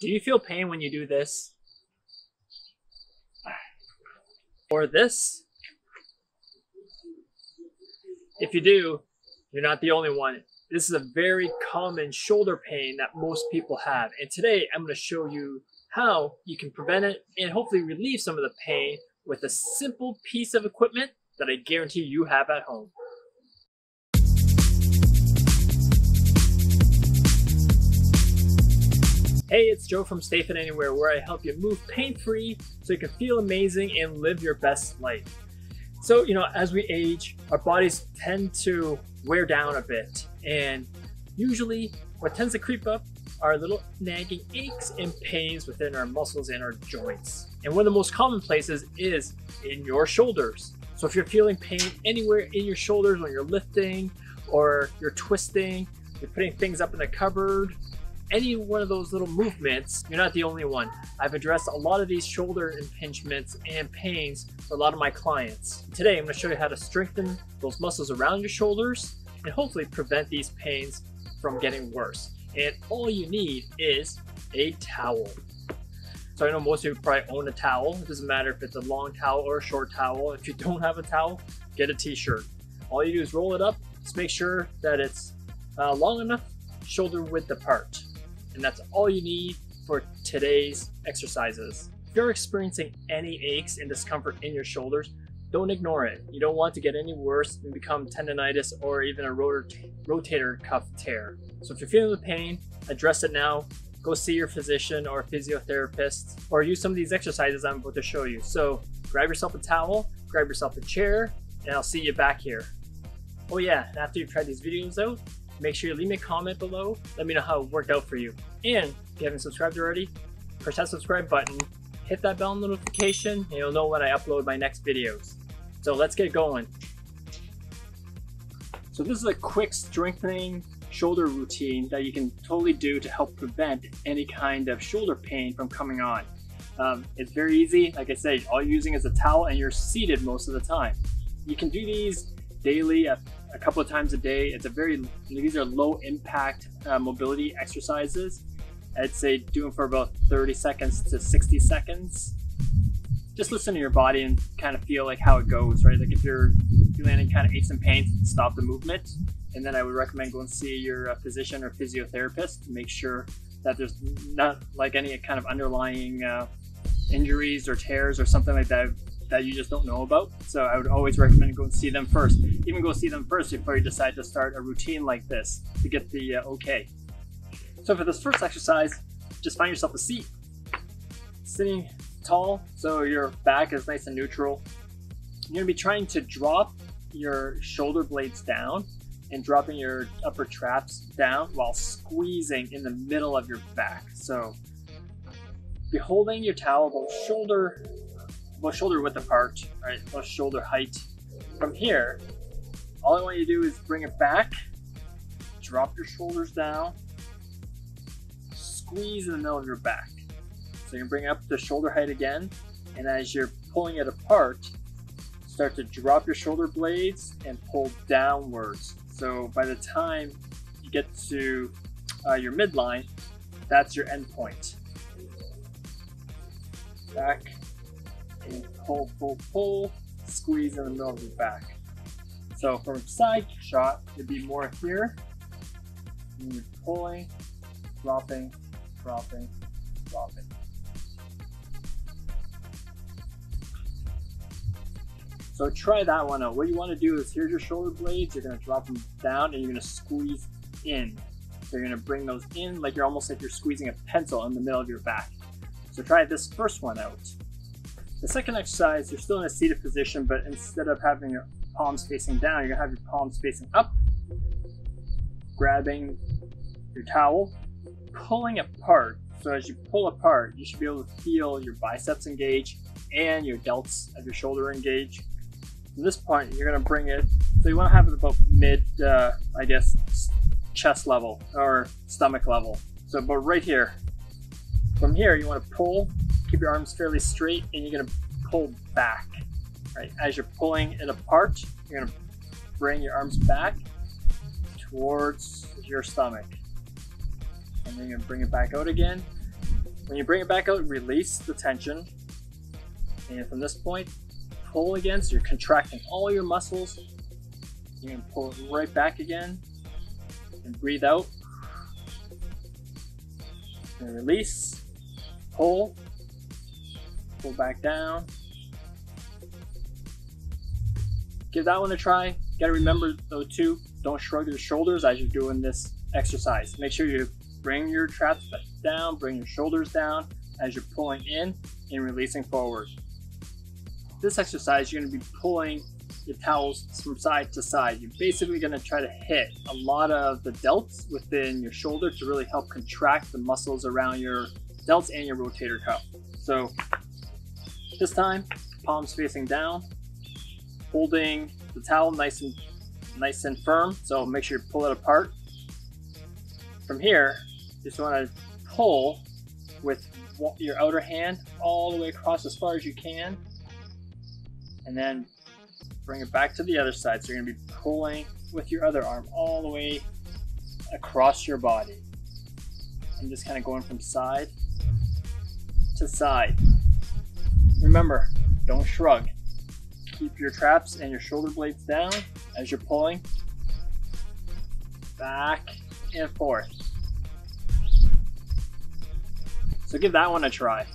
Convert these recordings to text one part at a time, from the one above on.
Do you feel pain when you do this? Or this? If you do, you're not the only one. This is a very common shoulder pain that most people have. And today I'm going to show you how you can prevent it and hopefully relieve some of the pain with a simple piece of equipment that I guarantee you have at home. Hey, it's Joe from Stay Fit Anywhere, where I help you move pain free so you can feel amazing and live your best life. So, you know, as we age, our bodies tend to wear down a bit, and usually what tends to creep up are little nagging aches and pains within our muscles and our joints. And one of the most common places is in your shoulders. So, if you're feeling pain anywhere in your shoulders when you're lifting or you're twisting, you're putting things up in the cupboard, any one of those little movements, you're not the only one. I've addressed a lot of these shoulder impingements and pains for a lot of my clients. Today, I'm going to show you how to strengthen those muscles around your shoulders and hopefully prevent these pains from getting worse. And all you need is a towel. So I know most of you probably own a towel. It doesn't matter if it's a long towel or a short towel. If you don't have a towel, get a t-shirt. All you do is roll it up. Just make sure that it's uh, long enough shoulder width apart and that's all you need for today's exercises. If you're experiencing any aches and discomfort in your shoulders, don't ignore it. You don't want to get any worse and become tendonitis or even a rotator cuff tear. So if you're feeling the pain, address it now. Go see your physician or physiotherapist or use some of these exercises I'm about to show you. So grab yourself a towel, grab yourself a chair, and I'll see you back here. Oh yeah, and after you've tried these videos out, Make sure you leave me a comment below. Let me know how it worked out for you. And if you haven't subscribed already, press that subscribe button, hit that bell notification, and you'll know when I upload my next videos. So let's get going. So this is a quick strengthening shoulder routine that you can totally do to help prevent any kind of shoulder pain from coming on. Um, it's very easy. Like I said, all you're using is a towel and you're seated most of the time. You can do these daily a, a couple of times a day. It's a very, these are low impact uh, mobility exercises. I'd say do them for about 30 seconds to 60 seconds. Just listen to your body and kind of feel like how it goes, right? Like if you're feeling kind of aches and pains, stop the movement. And then I would recommend going to see your uh, physician or physiotherapist to make sure that there's not like any kind of underlying uh, injuries or tears or something like that that you just don't know about. So I would always recommend going to see them first. Even go see them first before you decide to start a routine like this to get the uh, okay. So for this first exercise, just find yourself a seat. Sitting tall, so your back is nice and neutral. You're gonna be trying to drop your shoulder blades down and dropping your upper traps down while squeezing in the middle of your back. So be holding your towel both shoulder about shoulder width apart, right? About shoulder height. From here, all I want you to do is bring it back, drop your shoulders down, squeeze in the middle of your back. So you bring up the shoulder height again, and as you're pulling it apart, start to drop your shoulder blades and pull downwards. So by the time you get to uh, your midline, that's your end point. Back, pull, pull, pull, squeeze in the middle of your back. So from side shot, it'd be more here. And you're pulling, dropping, dropping, dropping. So try that one out. What you want to do is here's your shoulder blades. You're going to drop them down and you're going to squeeze in. So you're going to bring those in like you're almost like you're squeezing a pencil in the middle of your back. So try this first one out. The second exercise, you're still in a seated position, but instead of having your palms facing down, you're gonna have your palms facing up, grabbing your towel, pulling apart. So as you pull apart, you should be able to feel your biceps engage and your delts of your shoulder engage. From this point, you're gonna bring it, so you wanna have it about mid, uh, I guess, chest level or stomach level. So about right here. From here, you wanna pull keep your arms fairly straight and you're gonna pull back. Right, as you're pulling it apart, you're gonna bring your arms back towards your stomach. And then you're gonna bring it back out again. When you bring it back out, release the tension. And from this point, pull again. So you're contracting all your muscles. You can pull it right back again and breathe out. And release, pull, pull back down. Give that one a try. Gotta remember though too, don't shrug your shoulders as you're doing this exercise. Make sure you bring your traps down, bring your shoulders down as you're pulling in and releasing forward. This exercise, you're gonna be pulling your towels from side to side. You're basically gonna try to hit a lot of the delts within your shoulder to really help contract the muscles around your delts and your rotator cuff. So this time, palms facing down, holding the towel nice and nice and firm. So make sure you pull it apart. From here, just want to pull with your outer hand all the way across as far as you can. And then bring it back to the other side. So you're gonna be pulling with your other arm all the way across your body. And just kind of going from side to side. Remember, don't shrug. Keep your traps and your shoulder blades down as you're pulling back and forth. So give that one a try.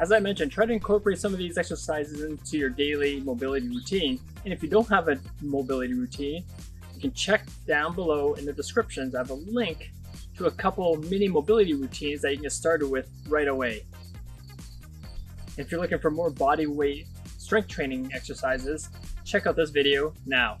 As I mentioned, try to incorporate some of these exercises into your daily mobility routine. And if you don't have a mobility routine, you can check down below in the descriptions. I have a link to a couple mini mobility routines that you can get started with right away. If you're looking for more body weight strength training exercises, check out this video now.